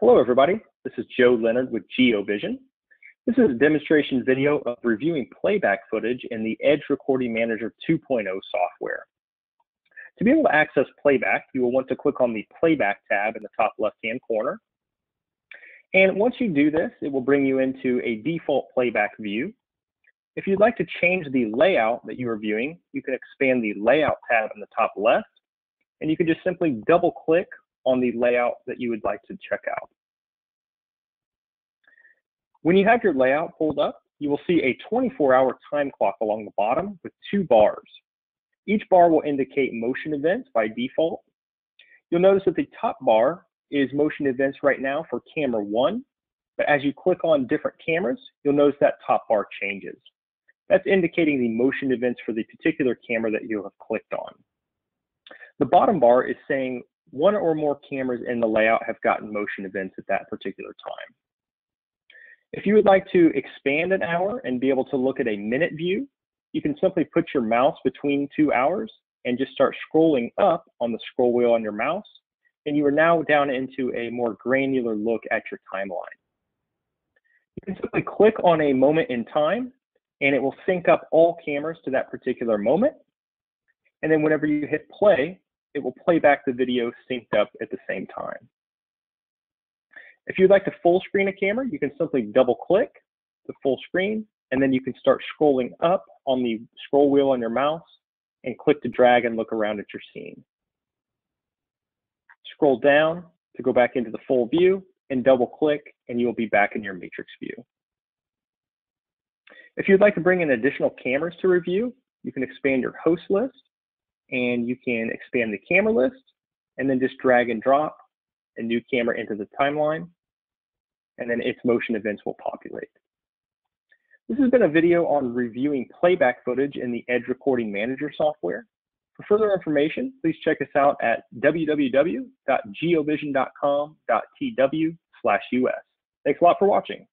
Hello, everybody. This is Joe Leonard with GeoVision. This is a demonstration video of reviewing playback footage in the Edge Recording Manager 2.0 software. To be able to access playback, you will want to click on the Playback tab in the top left-hand corner. And once you do this, it will bring you into a default playback view. If you'd like to change the layout that you are viewing, you can expand the Layout tab in the top left, and you can just simply double-click on the layout that you would like to check out. When you have your layout pulled up, you will see a 24-hour time clock along the bottom with two bars. Each bar will indicate motion events by default. You'll notice that the top bar is motion events right now for camera one, but as you click on different cameras, you'll notice that top bar changes. That's indicating the motion events for the particular camera that you have clicked on. The bottom bar is saying one or more cameras in the layout have gotten motion events at that particular time. If you would like to expand an hour and be able to look at a minute view, you can simply put your mouse between two hours and just start scrolling up on the scroll wheel on your mouse, and you are now down into a more granular look at your timeline. You can simply click on a moment in time, and it will sync up all cameras to that particular moment. And then whenever you hit play, it will play back the video synced up at the same time. If you'd like to full screen a camera, you can simply double click to full screen, and then you can start scrolling up on the scroll wheel on your mouse and click to drag and look around at your scene. Scroll down to go back into the full view and double click and you'll be back in your matrix view. If you'd like to bring in additional cameras to review, you can expand your host list and you can expand the camera list and then just drag and drop a new camera into the timeline and then its motion events will populate. This has been a video on reviewing playback footage in the Edge Recording Manager software. For further information, please check us out at www.geovision.com.tw/us. Thanks a lot for watching.